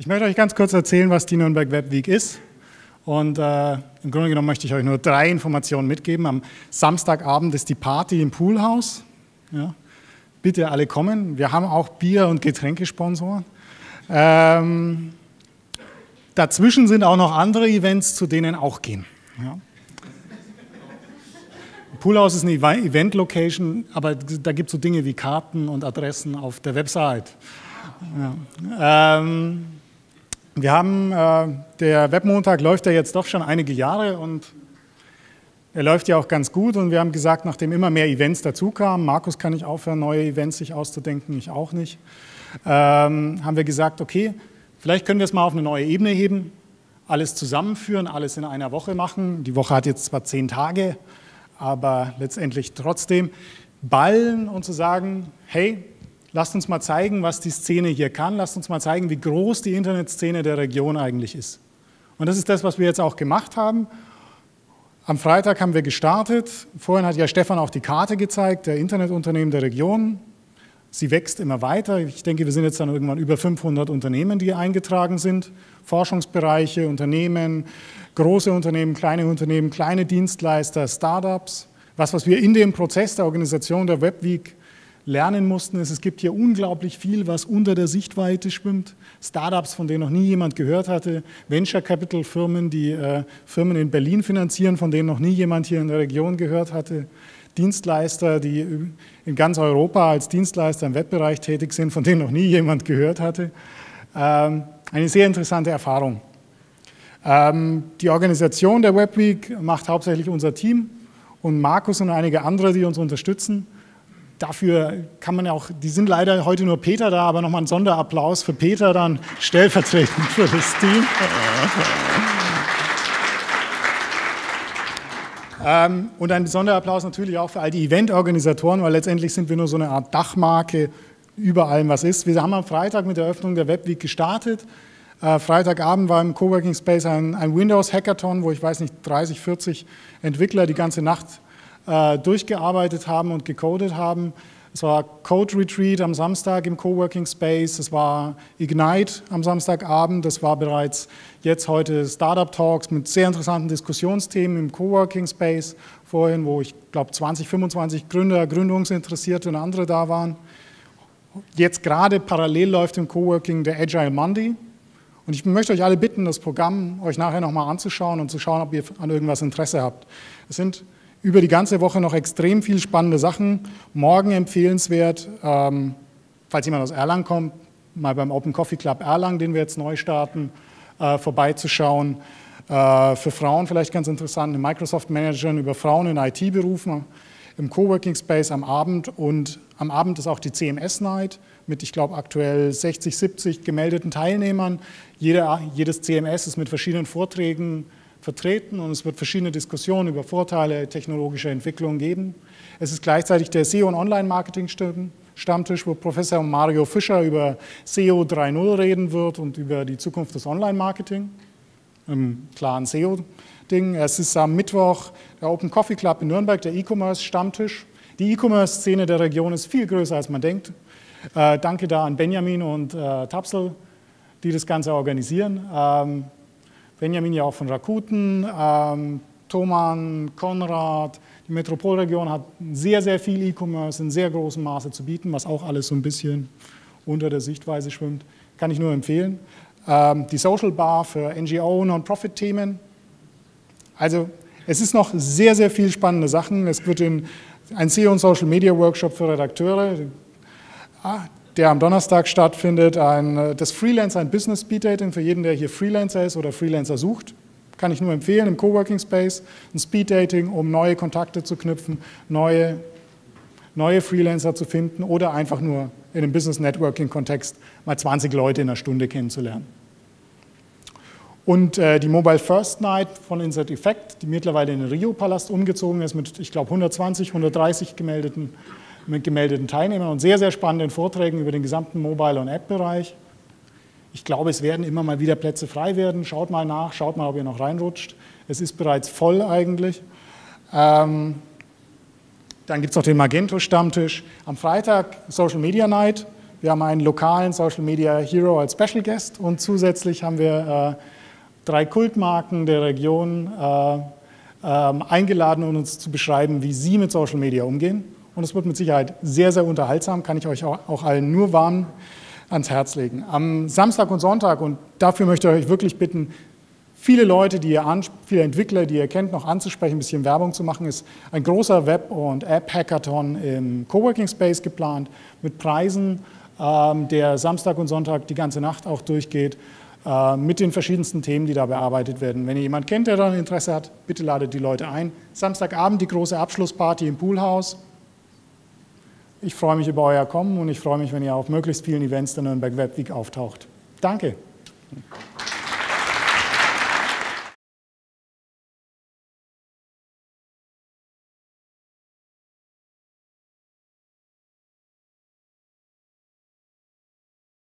Ich möchte euch ganz kurz erzählen, was die Nürnberg Web Week ist. Und äh, im Grunde genommen möchte ich euch nur drei Informationen mitgeben. Am Samstagabend ist die Party im Poolhaus. Ja, bitte alle kommen. Wir haben auch Bier- und Getränkesponsoren. Ähm, dazwischen sind auch noch andere Events, zu denen auch gehen. Ja. Poolhaus ist eine Event-Location, aber da gibt es so Dinge wie Karten und Adressen auf der Website. Ja. Ähm, wir haben, äh, der Webmontag läuft ja jetzt doch schon einige Jahre und er läuft ja auch ganz gut und wir haben gesagt, nachdem immer mehr Events dazukamen, Markus kann nicht aufhören, neue Events sich auszudenken, ich auch nicht, ähm, haben wir gesagt, okay, vielleicht können wir es mal auf eine neue Ebene heben, alles zusammenführen, alles in einer Woche machen. Die Woche hat jetzt zwar zehn Tage, aber letztendlich trotzdem ballen und zu sagen, hey, lasst uns mal zeigen, was die Szene hier kann, lasst uns mal zeigen, wie groß die Internetszene der Region eigentlich ist. Und das ist das, was wir jetzt auch gemacht haben. Am Freitag haben wir gestartet. Vorhin hat ja Stefan auch die Karte gezeigt, der Internetunternehmen der Region. Sie wächst immer weiter. Ich denke, wir sind jetzt dann irgendwann über 500 Unternehmen, die eingetragen sind. Forschungsbereiche, Unternehmen, große Unternehmen, kleine Unternehmen, kleine Dienstleister, Startups. Was, was wir in dem Prozess der Organisation der Webweek lernen mussten, es gibt hier unglaublich viel, was unter der Sichtweite schwimmt. Startups, von denen noch nie jemand gehört hatte, Venture Capital Firmen, die äh, Firmen in Berlin finanzieren, von denen noch nie jemand hier in der Region gehört hatte. Dienstleister, die in ganz Europa als Dienstleister im Webbereich tätig sind, von denen noch nie jemand gehört hatte. Ähm, eine sehr interessante Erfahrung. Ähm, die Organisation der Webweek macht hauptsächlich unser Team und Markus und einige andere, die uns unterstützen. Dafür kann man ja auch, die sind leider heute nur Peter da, aber nochmal ein Sonderapplaus für Peter dann stellvertretend für das Team. Ähm, und ein Sonderapplaus natürlich auch für all die Eventorganisatoren, weil letztendlich sind wir nur so eine Art Dachmarke über allem, was ist. Wir haben am Freitag mit der Eröffnung der Webweek gestartet. Äh, Freitagabend war im Coworking Space ein, ein Windows-Hackathon, wo ich weiß nicht, 30, 40 Entwickler die ganze Nacht äh, durchgearbeitet haben und gecodet haben. Es war Code Retreat am Samstag im Coworking Space, es war Ignite am Samstagabend, es war bereits jetzt heute Startup Talks mit sehr interessanten Diskussionsthemen im Coworking Space vorhin, wo ich glaube 20, 25 Gründer, Gründungsinteressierte und andere da waren. Jetzt gerade parallel läuft im Coworking der Agile Monday. Und ich möchte euch alle bitten, das Programm euch nachher nochmal anzuschauen und zu schauen, ob ihr an irgendwas Interesse habt. Es sind über die ganze Woche noch extrem viel spannende Sachen. Morgen empfehlenswert, ähm, falls jemand aus Erlangen kommt, mal beim Open Coffee Club Erlangen, den wir jetzt neu starten, äh, vorbeizuschauen. Äh, für Frauen vielleicht ganz interessant, eine Microsoft Managerin über Frauen in IT-Berufen im Coworking Space am Abend und am Abend ist auch die CMS Night mit, ich glaube, aktuell 60, 70 gemeldeten Teilnehmern. Jeder, jedes CMS ist mit verschiedenen Vorträgen vertreten und es wird verschiedene Diskussionen über Vorteile technologischer Entwicklung geben. Es ist gleichzeitig der SEO- und Online-Marketing-Stammtisch, wo Professor Mario Fischer über SEO 3.0 reden wird und über die Zukunft des Online-Marketing, im klaren SEO-Ding. Es ist am Mittwoch der Open Coffee Club in Nürnberg, der E-Commerce-Stammtisch. Die E-Commerce-Szene der Region ist viel größer, als man denkt. Äh, danke da an Benjamin und äh, Tapsel, die das Ganze organisieren. Ähm, Benjamin ja auch von Rakuten, ähm, Thoman, Konrad. Die Metropolregion hat sehr, sehr viel E-Commerce in sehr großem Maße zu bieten, was auch alles so ein bisschen unter der Sichtweise schwimmt. Kann ich nur empfehlen. Ähm, die Social Bar für NGO, Non-Profit-Themen. Also es ist noch sehr, sehr viel spannende Sachen. Es wird in, ein SEO und Social Media Workshop für Redakteure. Ah, der am Donnerstag stattfindet, ein, äh, das Freelancer, ein Business Speed Dating für jeden, der hier Freelancer ist oder Freelancer sucht. Kann ich nur empfehlen, im Coworking Space ein Speed Dating, um neue Kontakte zu knüpfen, neue, neue Freelancer zu finden oder einfach nur in einem Business Networking Kontext mal 20 Leute in einer Stunde kennenzulernen. Und äh, die Mobile First Night von Insert Effect, die mittlerweile in den Rio-Palast umgezogen ist mit, ich glaube, 120, 130 gemeldeten mit gemeldeten Teilnehmern und sehr, sehr spannenden Vorträgen über den gesamten Mobile- und App-Bereich. Ich glaube, es werden immer mal wieder Plätze frei werden. Schaut mal nach, schaut mal, ob ihr noch reinrutscht. Es ist bereits voll eigentlich. Ähm, dann gibt es noch den Magento-Stammtisch. Am Freitag Social Media Night Wir haben einen lokalen Social Media Hero als Special Guest und zusätzlich haben wir äh, drei Kultmarken der Region äh, äh, eingeladen, um uns zu beschreiben, wie sie mit Social Media umgehen. Und es wird mit Sicherheit sehr, sehr unterhaltsam, kann ich euch auch, allen nur warnen ans Herz legen. Am Samstag und Sonntag, und dafür möchte ich euch wirklich bitten, viele Leute, die ihr viele Entwickler, die ihr kennt, noch anzusprechen, ein bisschen Werbung zu machen, ist ein großer Web- und App-Hackathon im Coworking Space geplant mit Preisen, ähm, der Samstag und Sonntag die ganze Nacht auch durchgeht, äh, mit den verschiedensten Themen, die da bearbeitet werden. Wenn ihr jemanden kennt, der daran Interesse hat, bitte ladet die Leute ein. Samstagabend die große Abschlussparty im Poolhaus. Ich freue mich über euer Kommen und ich freue mich, wenn ihr auf möglichst vielen Events der Nürnberg Web Week auftaucht. Danke.